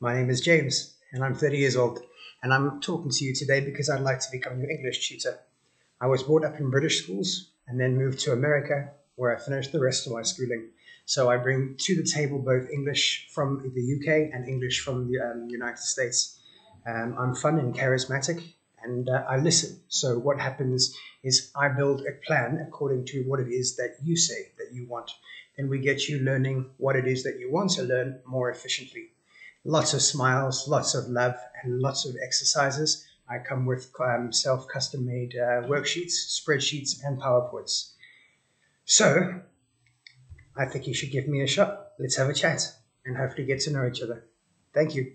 My name is James, and I'm 30 years old, and I'm talking to you today because I'd like to become your English tutor. I was brought up in British schools and then moved to America, where I finished the rest of my schooling. So I bring to the table both English from the UK and English from the um, United States. Um, I'm fun and charismatic, and uh, I listen. So what happens is I build a plan according to what it is that you say that you want. Then we get you learning what it is that you want to learn more efficiently. Lots of smiles, lots of love, and lots of exercises. I come with um, self custom made uh, worksheets, spreadsheets, and PowerPoints. So I think you should give me a shot. Let's have a chat and hopefully get to know each other. Thank you.